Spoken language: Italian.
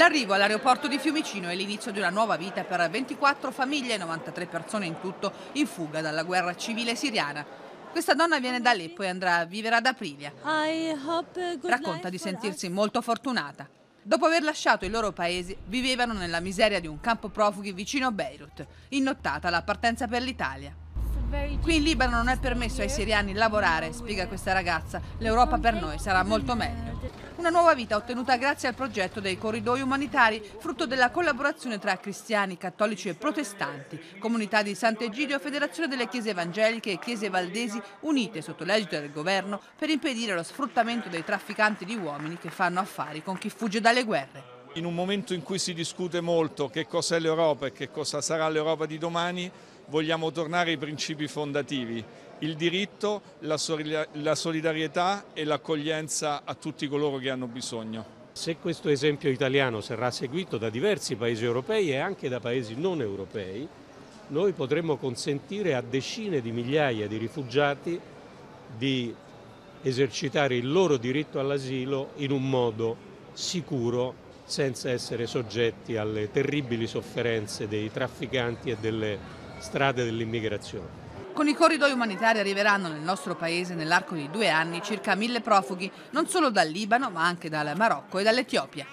L'arrivo all'aeroporto di Fiumicino è l'inizio di una nuova vita per 24 famiglie e 93 persone in tutto in fuga dalla guerra civile siriana. Questa donna viene da Aleppo e andrà a vivere ad Aprilia. Racconta di sentirsi molto fortunata. Dopo aver lasciato i loro paesi, vivevano nella miseria di un campo profughi vicino a Beirut, innottata la partenza per l'Italia. Qui in Libano non è permesso ai siriani lavorare, spiega questa ragazza. L'Europa per noi sarà molto meglio. Una nuova vita ottenuta grazie al progetto dei corridoi umanitari, frutto della collaborazione tra cristiani, cattolici e protestanti, comunità di Sant'Egidio, Federazione delle Chiese Evangeliche e Chiese Valdesi unite sotto l'egida del governo per impedire lo sfruttamento dei trafficanti di uomini che fanno affari con chi fugge dalle guerre. In un momento in cui si discute molto che cos'è l'Europa e che cosa sarà l'Europa di domani, vogliamo tornare ai principi fondativi, il diritto, la solidarietà e l'accoglienza a tutti coloro che hanno bisogno. Se questo esempio italiano sarà seguito da diversi paesi europei e anche da paesi non europei, noi potremmo consentire a decine di migliaia di rifugiati di esercitare il loro diritto all'asilo in un modo sicuro senza essere soggetti alle terribili sofferenze dei trafficanti e delle strade dell'immigrazione. Con i corridoi umanitari arriveranno nel nostro paese nell'arco di due anni circa mille profughi, non solo dal Libano ma anche dal Marocco e dall'Etiopia.